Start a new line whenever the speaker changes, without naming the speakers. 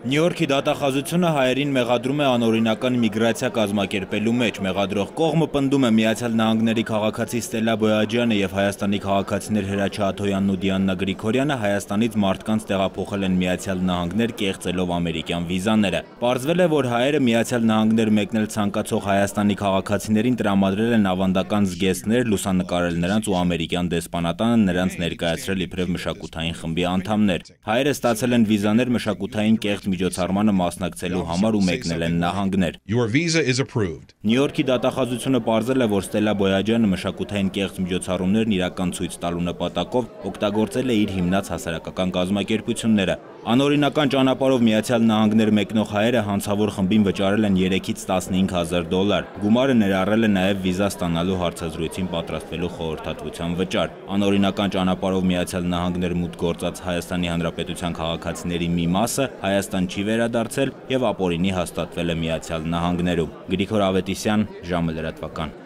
Նյու Յորքի դատախազությունը հայերին մեղադրում է անօրինական միգրացիա կազմակերպելու մեջ։ Մեղադրող կողմը պնդում է Միացյալ Նահանգների քաղաքացի Ստելլա Բոյաջյանը եւ Հայաստանի քաղաքացիներ Հրաչյա Աթոյանն ու Դիանա Գրիգորյանը Հայաստանից մարդկանց տեղափոխել են Միացյալ Նահանգներ կեղծելով ամերիկյան վիզաները։ Պարզվել է, որ հայերը Միացյալ Նահանգներ մեկնել ցանկացող Հայաստանի քաղաքացիներին տրամադրել են ավանդական զգեստներ, լուսանկարել նրանց ու ամերիկյան դեսպանատանը նրանց ներկայացրել իբրև մշակութային խմբի անդամներ։ Հայերը ստացել են վիզաներ մշակութային կեղծ միջոցառմանը մասնակցելու համար ու մեկնել են նահանգներ։ Նյու Յորքի դատախազությունը ողջել է, որ Ստելլա Բոյաջյանը մշակութային կեղծ միջոցառումներն իրական ցույց տալու նպատակով օգտագործել է իր հիմնած հասարակական կազմակերպությունները։ Անօրինական ճանապարհով Միացյալ Նահանգներ մեկնող հայերը հանցավոր խմբին վճարել են 3-ից 15000 դոլար։ Գումարը ներառել է նաև վիզա ստանալու հարցազրույցին պատրաստվելու խորհրդատվության վճար։ Անօրինական ճանապարհով Միացյալ Նահանգներ մուտք գործած Հայաստանի Հանրապետության քաղաքացիների մի մասը Հայաստան չի վերադարձել եւ ապօրինի հաստատվել է Միացյալ Նահանգներում։ Գրիգոր Ավետիսյան, ժամը լրատվական։